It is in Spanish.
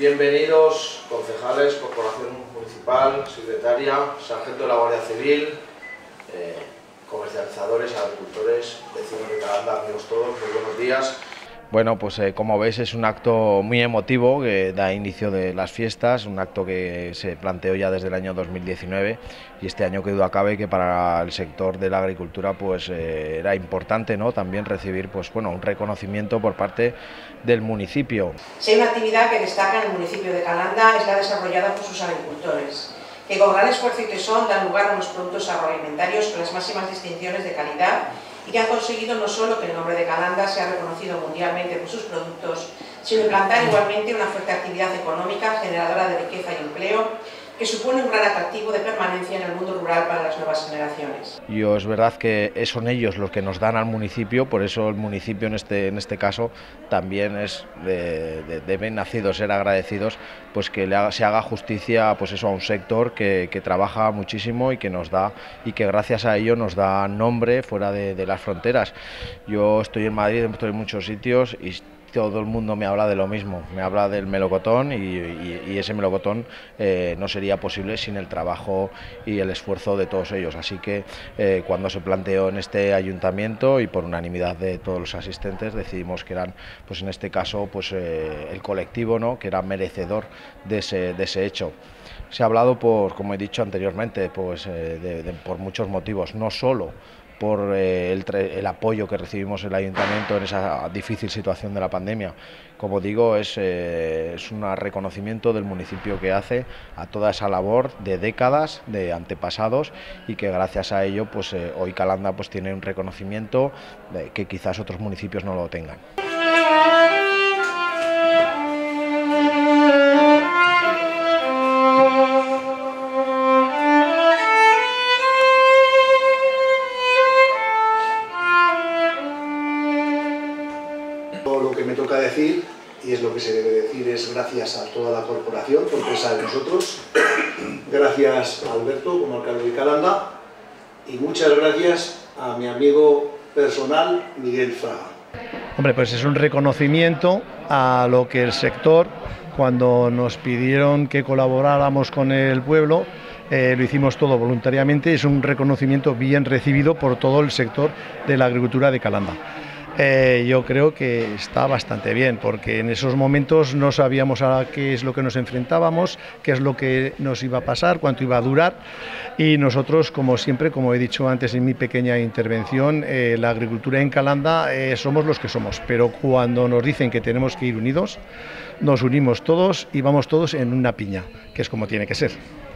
Bienvenidos, concejales, corporación municipal, secretaria, sargento de la Guardia Civil, eh, comercializadores, agricultores, vecinos de Calanda, amigos todos, muy buenos días. Bueno, pues eh, como veis es un acto muy emotivo que da inicio de las fiestas, un acto que se planteó ya desde el año 2019 y este año que duda cabe que para el sector de la agricultura pues eh, era importante ¿no? también recibir pues bueno un reconocimiento por parte del municipio. Si hay una actividad que destaca en el municipio de Calanda es la desarrollada por sus agricultores, que con gran esfuerzo y tesón dan lugar a unos productos agroalimentarios con las máximas distinciones de calidad y que han conseguido no solo que el nombre de Calanda sea reconocido mundialmente por sus productos, sino implantar igualmente una fuerte actividad económica generadora de riqueza y empleo que supone un gran atractivo de permanencia en el mundo rural para las nuevas generaciones. Yo es verdad que son ellos los que nos dan al municipio, por eso el municipio en este, en este caso también es de, deben nacidos ser agradecidos, pues que se haga justicia pues eso, a un sector que, que, trabaja muchísimo y que nos da y que gracias a ello nos da nombre fuera de, de las fronteras. Yo estoy en Madrid, estoy en muchos sitios y todo el mundo me habla de lo mismo, me habla del melocotón y, ese melocotón eh, no sería posible sin el trabajo y el esfuerzo de todos ellos. Así que eh, cuando se planteó en este ayuntamiento y por unanimidad de todos los asistentes decidimos que eran, pues en este caso, pues eh, el colectivo, ¿no? que era merecedor de ese, de ese hecho. Se ha hablado por, como he dicho anteriormente, pues por muchos motivos, no solo por eh, el, apoyo que recibimos el ayuntamiento en esa difícil situación de la pandemia. Como digo, es, eh, es un reconocimiento del municipio que hace a toda esa labor de décadas, de antepasados y que gracias a ello pues, eh, hoy Calanda pues, tiene un reconocimiento que quizás otros municipios no lo tengan. Que me toca decir, y es lo que se debe decir, es gracias a toda la corporación por pensar en nosotros, gracias a Alberto como alcalde de Calanda, y muchas gracias a mi amigo personal Miguel Fraga. Hombre, pues es un reconocimiento a lo que el sector, cuando nos pidieron que colaboráramos con el pueblo, eh, lo hicimos todo voluntariamente, es un reconocimiento bien recibido por todo el sector de la agricultura de Calanda. Eh, yo creo que está bastante bien, porque en esos momentos no sabíamos a qué es lo que nos enfrentábamos, qué es lo que nos iba a pasar, cuánto iba a durar, y nosotros, como siempre, como he dicho antes en mi pequeña intervención, eh, la agricultura en Calanda eh, somos los que somos, pero cuando nos dicen que tenemos que ir unidos, nos unimos todos y vamos todos en una piña, que es como tiene que ser.